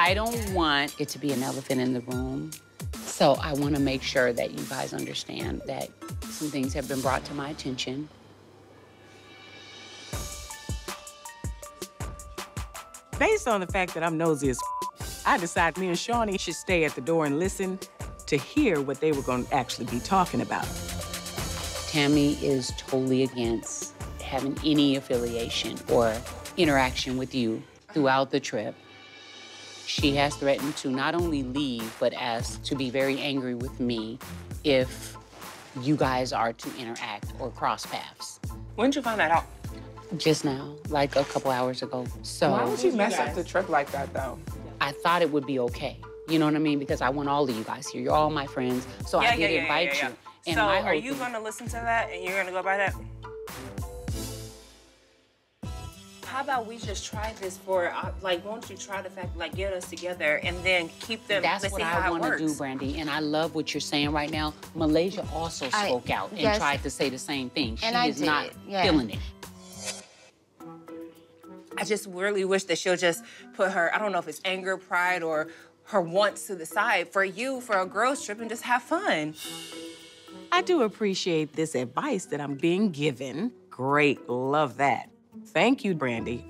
I don't want it to be an elephant in the room. So I want to make sure that you guys understand that some things have been brought to my attention. Based on the fact that I'm nosy as I decided me and Shaunie should stay at the door and listen to hear what they were going to actually be talking about. Tami is totally against having any affiliation or interaction with you throughout the trip. She has threatened to not only leave, but asked to be very angry with me if you guys are to interact or cross paths. When did you find that out? Just now, like a couple hours ago. So Why would you mess up the trip like that, though? I thought it would be okay. You know what I mean? Because I want all of you guys here. You're all my friends. So I did invite you. And so my are you thing- going to listen to that and you're going to go by that? How about we just try this for, uh, like, won't you try the fact, like, get us together and then keep them, That's let's what see how I want to do, Brandi. And I love what you're saying right now. Malaysia also I- spoke out and yes. tried to say the same thing. She And I is not yeah. feeling it. I just really wish that she'll just put her, I don't know if it's anger, pride, or her wants to the side for you, for a girls trip, and just have fun. I do appreciate this advice that I'm being given. Great, love that. Thank you, Brandi.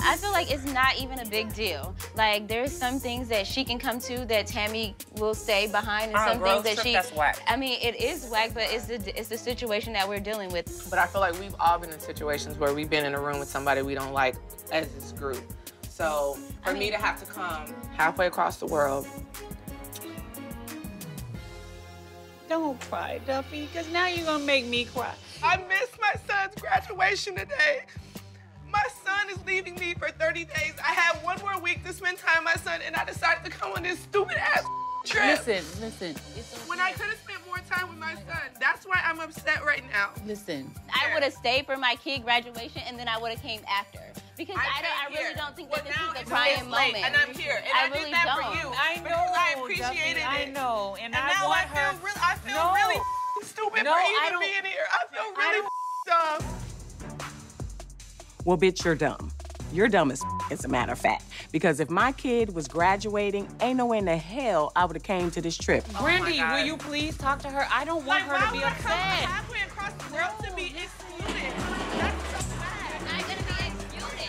I feel like it's not even a big deal. Like there's some things that she can come to that Tami will stay behind, and On some things that trip, she. that's whack. I mean, it is whack, but it's the it's the situation that we're dealing with. But I feel like we've all been in situations where we've been in a room with somebody we don't like as this group. So for me to have to come halfway across the world, Don't cry, Duffey, because now you're gonna make me cry. I missed my son's graduation today. My son is leaving me for 30 days. I had one more week to spend time with my son, and I decided to come on this stupid ass trip. Listen, listen. When I could have spent more time with my son. That's why I'm upset right now. Listen. I would have stayed for my kid graduation, and then I would have came after because I, don't. I really here. don't think Well, that this now is a it's crying moment. and I'm here, and I, really did that don't. for you. I know, I appreciated Duffey, I it. know, and, And I now I feel her. really, I feel No. really stupid No, for I even don't- being here. Well, bitch, you're dumb. You're dumb as as a matter of fact. Because if my kid was graduating, ain't no way in the hell I would have came to this trip. Oh Brandi, will you please talk to her? I don't want Like, her why to be would I come upset. halfway across the world to be excluded? That's so bad. Not gonna be excluded.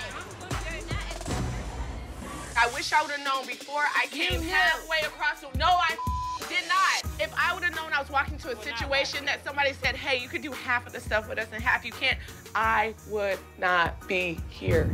I wish I would have known before I came halfway across the. No, I did not. I would have known I was walking to a situation that somebody said, "Hey, you could do half of the stuff with us and half. You can't," I would not be here